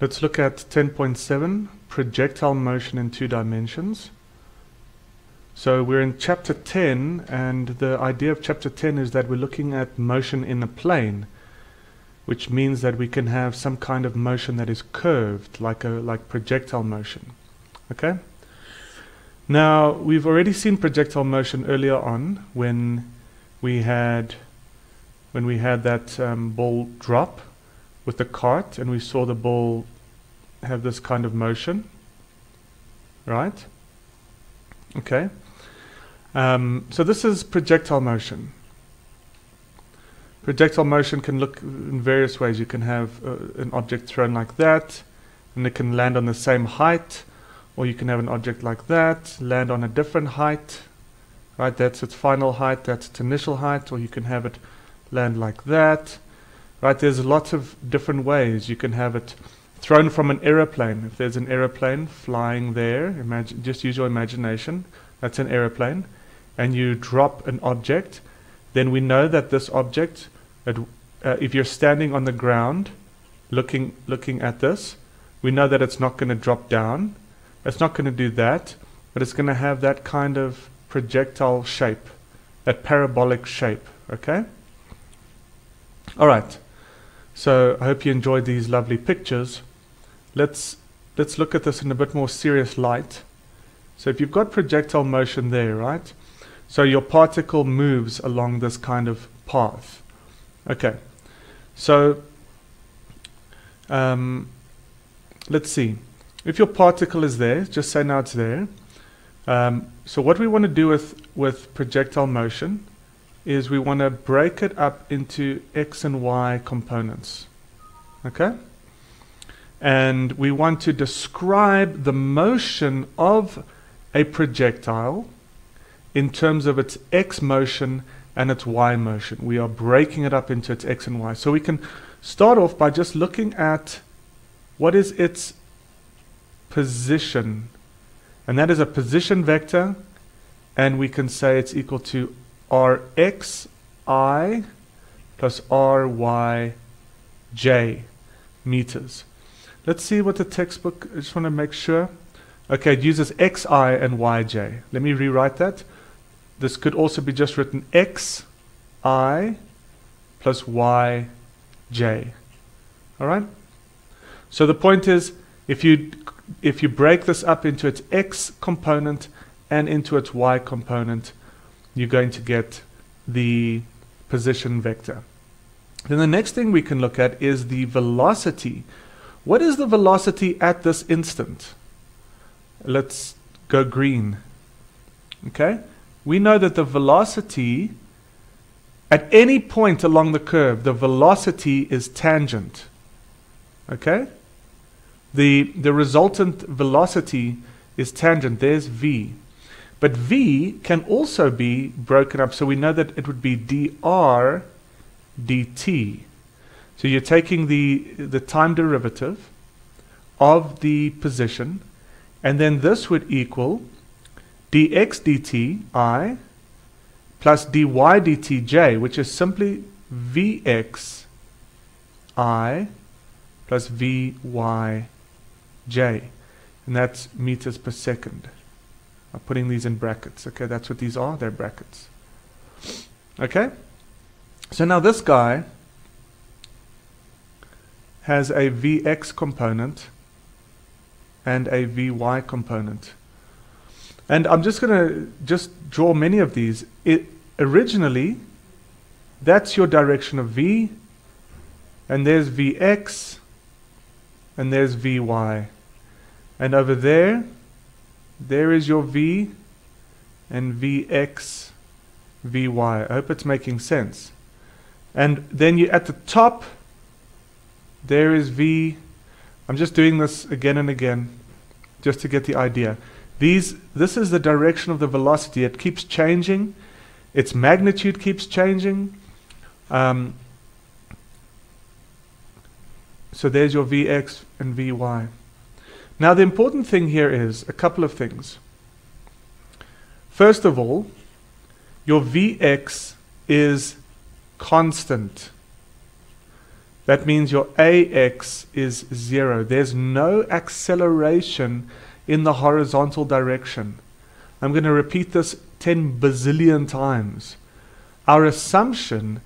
Let's look at 10.7, projectile motion in two dimensions. So we're in chapter 10 and the idea of chapter 10 is that we're looking at motion in a plane which means that we can have some kind of motion that is curved like a like projectile motion. Okay? Now, we've already seen projectile motion earlier on when we had when we had that um, ball drop with the cart and we saw the ball have this kind of motion. Right? Okay. Um, so this is projectile motion. Projectile motion can look in various ways. You can have uh, an object thrown like that, and it can land on the same height, or you can have an object like that, land on a different height, right? That's its final height, that's its initial height, or you can have it land like that, right? There's lots of different ways. You can have it thrown from an aeroplane. If there's an aeroplane flying there, imagine, just use your imagination. That's an aeroplane and you drop an object, then we know that this object, uh, if you're standing on the ground looking, looking at this, we know that it's not going to drop down. It's not going to do that, but it's going to have that kind of projectile shape, that parabolic shape, okay? All right. So I hope you enjoyed these lovely pictures. Let's let's look at this in a bit more serious light. So if you've got projectile motion there, right? So your particle moves along this kind of path. Okay, so um, let's see. If your particle is there, just say now it's there. Um, so what we want to do with, with projectile motion is we want to break it up into x and y components. Okay? And we want to describe the motion of a projectile in terms of its x motion and its y motion. We are breaking it up into its x and y. So we can start off by just looking at what is its position. And that is a position vector. And we can say it's equal to rxi plus ryj meters. Let's see what the textbook, I just want to make sure. Okay, it uses xi and yj. Let me rewrite that. This could also be just written x i plus y j. All right? So the point is, if you, if you break this up into its x component and into its y component, you're going to get the position vector. Then the next thing we can look at is the velocity. What is the velocity at this instant? Let's go green. Okay? we know that the velocity at any point along the curve, the velocity is tangent. Okay? The, the resultant velocity is tangent. There's v. But v can also be broken up, so we know that it would be dr dt. So you're taking the, the time derivative of the position, and then this would equal dx dt i plus dy dt j, which is simply vx i plus vy j. And that's meters per second. I'm putting these in brackets. Okay, that's what these are. They're brackets. Okay? So now this guy has a Vx component and a Vy component. And I'm just going to just draw many of these. It, originally, that's your direction of V, and there's Vx, and there's Vy. And over there, there is your V, and Vx, Vy. I hope it's making sense. And then you at the top, there is V. I'm just doing this again and again, just to get the idea. These, this is the direction of the velocity. It keeps changing. Its magnitude keeps changing. Um, so there's your Vx and Vy. Now the important thing here is a couple of things. First of all, your Vx is constant. That means your AX is zero. There's no acceleration in the horizontal direction. I'm going to repeat this 10 bazillion times. Our assumption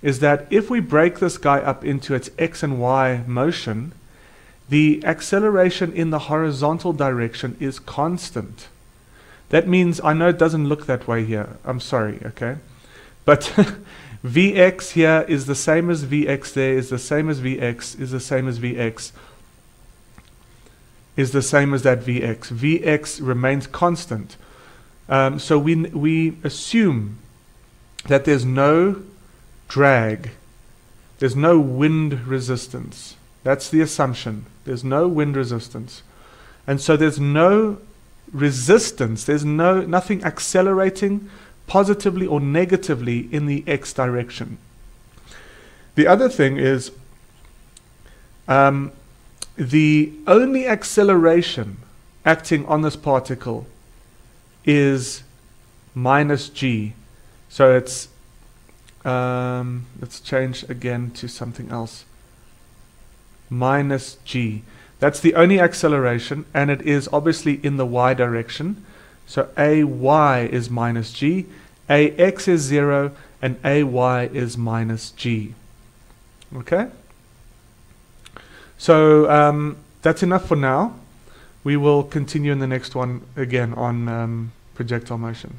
is that if we break this guy up into its X and Y motion, the acceleration in the horizontal direction is constant. That means, I know it doesn't look that way here. I'm sorry, okay? But Vx here is the same as Vx there, is the same as Vx, is the same as Vx, is the same as that Vx. Vx remains constant. Um, so we, we assume that there's no drag, there's no wind resistance. That's the assumption. There's no wind resistance. And so there's no resistance, there's no nothing accelerating positively or negatively in the x direction. The other thing is um, the only acceleration acting on this particle is minus g. So it's, um, let's change again to something else. Minus g. That's the only acceleration, and it is obviously in the y direction. So ay is minus g, ax is 0, and ay is minus g. Okay? So um, that's enough for now. We will continue in the next one again on um, projectile motion.